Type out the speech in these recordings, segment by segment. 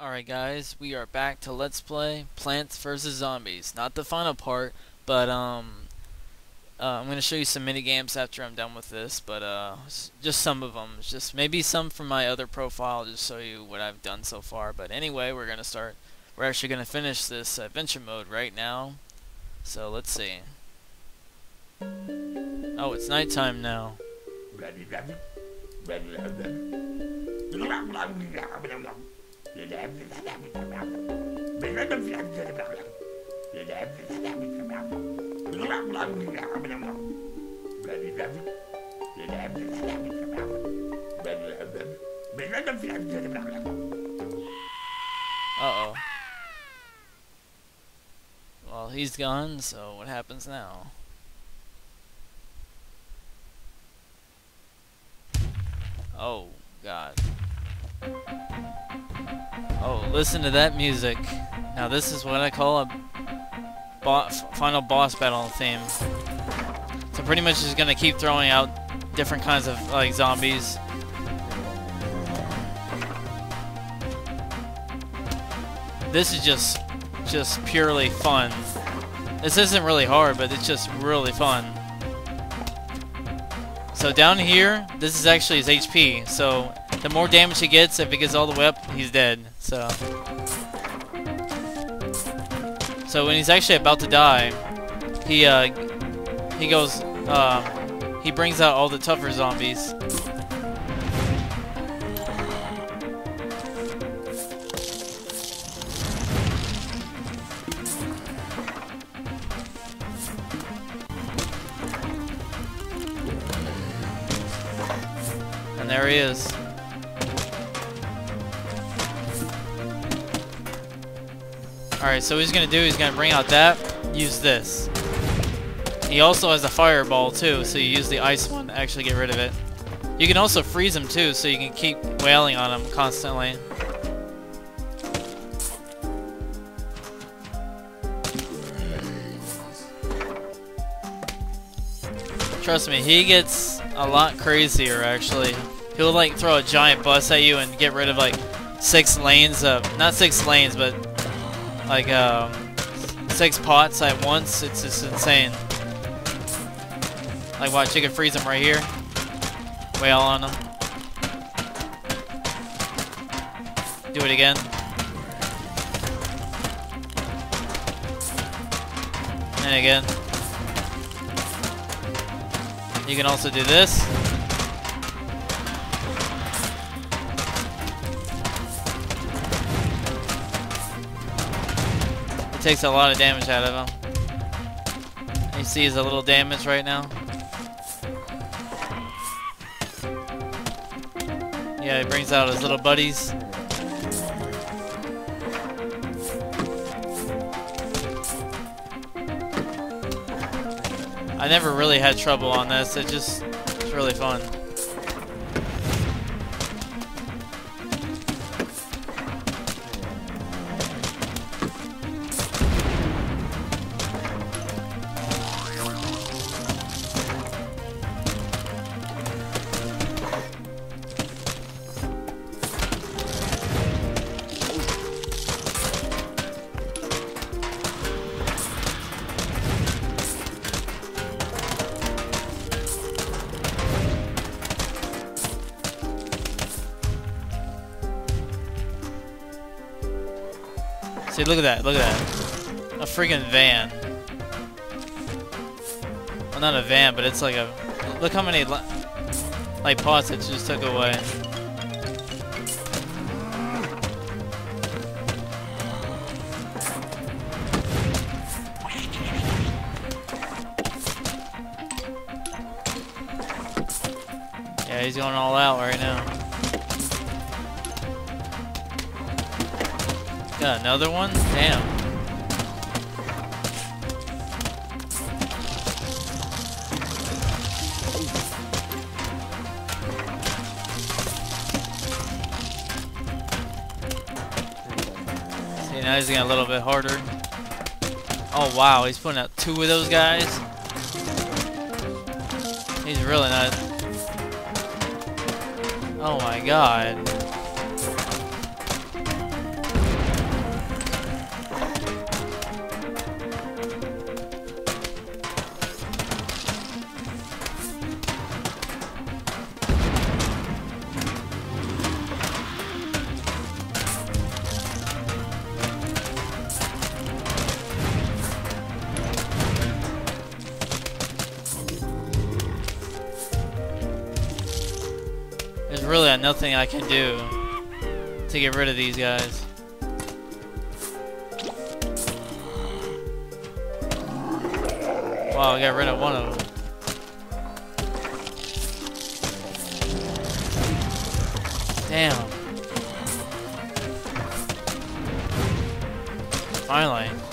Alright guys, we are back to Let's Play Plants vs. Zombies. Not the final part, but um, uh, I'm going to show you some mini games after I'm done with this, but uh, just some of them. Just maybe some from my other profile, just show you what I've done so far. But anyway, we're going to start. We're actually going to finish this adventure mode right now. So let's see. Oh, it's nighttime now. Uh-oh. Well, he's gone, so what happens now? Oh, God. Oh, listen to that music. Now this is what I call a bo final boss battle theme. So pretty much just gonna keep throwing out different kinds of like zombies. This is just just purely fun. This isn't really hard, but it's just really fun. So down here, this is actually his HP. So the more damage he gets, if he gets all the way up, he's dead. So, so when he's actually about to die, he uh, he goes, um, he brings out all the tougher zombies. And there he is. Alright, so what he's gonna do, he's gonna bring out that, use this. He also has a fireball too, so you use the ice one to actually get rid of it. You can also freeze him too, so you can keep wailing on him constantly. Trust me, he gets a lot crazier actually. He'll like throw a giant bus at you and get rid of like six lanes of, not six lanes, but like um, six pots at once. It's just insane. Like watch, you can freeze them right here. Wail on them. Do it again. And again. You can also do this. Takes a lot of damage out of him. You see he's a little damaged right now. Yeah, he brings out his little buddies. I never really had trouble on this. It just it's really fun. See, look at that, look at that. A freaking van. Well, not a van, but it's like a... Look how many, li- like, pots it just took away. Yeah, he's going all out right now. Got another one? Damn. See, now he's getting a little bit harder. Oh wow, he's putting out two of those guys. He's really not. Oh my god. Nothing I can do to get rid of these guys. Wow, I got rid of one of them. Damn. Finally.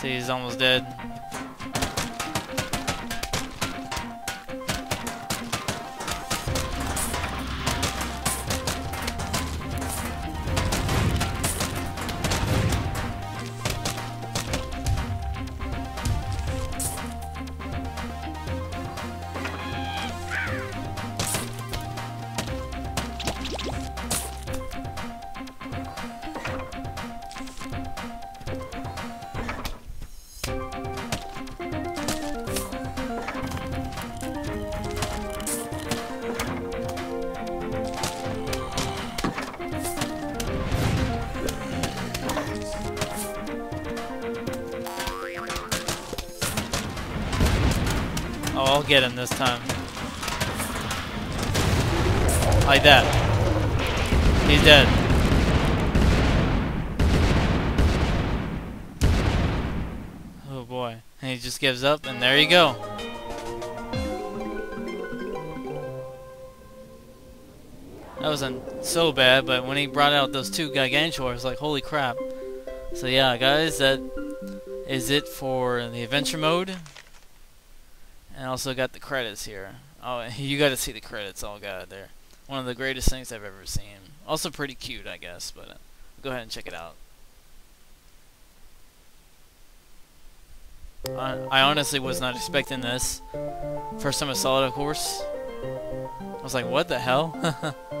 See, he's almost dead. I'll get him this time. Like that. He's dead. Oh boy. And he just gives up, and there you go. That wasn't so bad, but when he brought out those two Gigantor, I was like, holy crap. So yeah, guys, that is it for the adventure mode. And also got the credits here. Oh, you got to see the credits all got there. One of the greatest things I've ever seen. Also pretty cute, I guess, but uh, go ahead and check it out. I honestly was not expecting this. First time I saw it, of course. I was like, what the hell?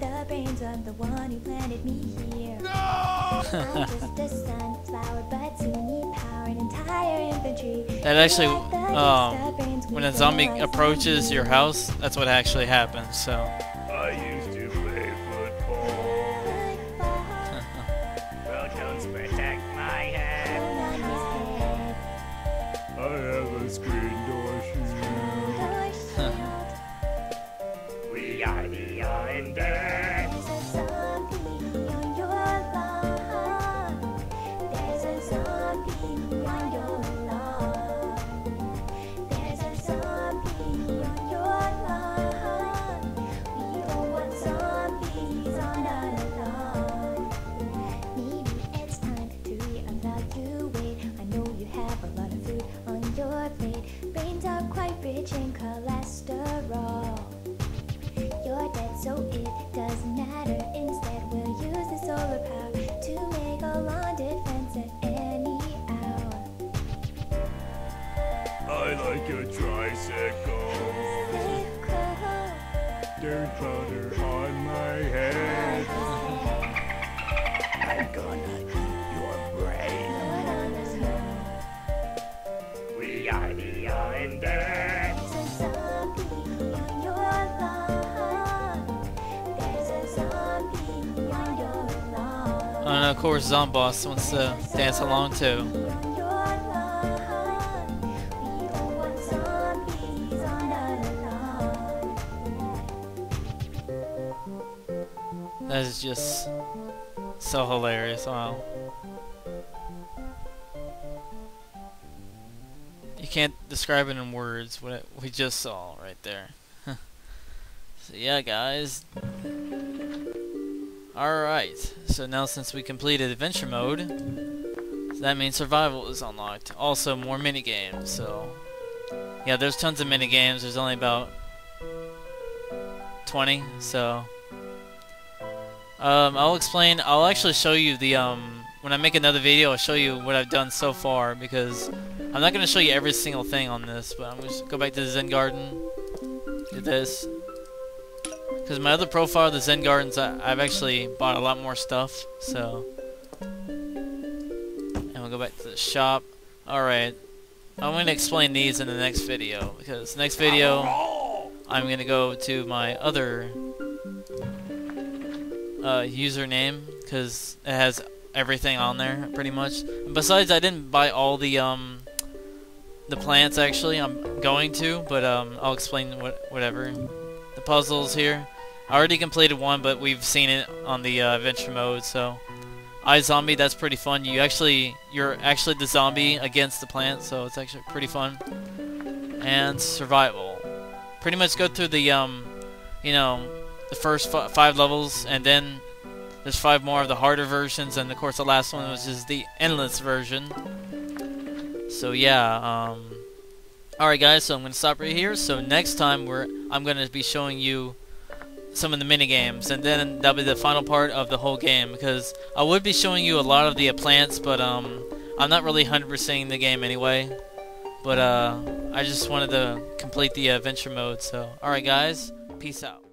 the brains of the one who planted me here. I'm just a sunflower, but you need power and entire infantry. That actually, um, yeast of brains when a zombie approaches your house, that's what actually happens, so. Like a tricycle. Dirt powder on my head. I'm gonna eat your brain. We are the undead. There's a zombie on your lawn. There's a zombie on your lawn. And of course, Zomboss wants to dance along too. Lawn. That is just so hilarious. Wow. You can't describe it in words what we just saw right there. so yeah, guys. Alright, so now since we completed adventure mode, that means survival is unlocked. Also, more mini games, so yeah, there's tons of mini games. There's only about 20, so um, I'll explain. I'll actually show you the um, when I make another video. I'll show you what I've done so far because I'm not gonna show you every single thing on this, but I'm gonna go back to the Zen Garden. Do this because my other profile, the Zen Gardens, I, I've actually bought a lot more stuff. So, and we'll go back to the shop. All right. I'm going to explain these in the next video because next video I'm going to go to my other uh, username because it has everything on there pretty much. Besides, I didn't buy all the um the plants actually. I'm going to, but um I'll explain what whatever the puzzles here. I already completed one, but we've seen it on the uh, adventure mode, so I zombie. that's pretty fun. You actually, you're actually the zombie against the plant, so it's actually pretty fun. And survival. Pretty much go through the, um, you know, the first five levels, and then there's five more of the harder versions, and of course the last one, which is the endless version. So yeah, um, alright guys, so I'm going to stop right here. So next time, we're I'm going to be showing you some of the mini games, and then that'll be the final part of the whole game. Because I would be showing you a lot of the plants, but um, I'm not really 100%ing the game anyway. But uh, I just wanted to complete the adventure mode. So, alright, guys, peace out.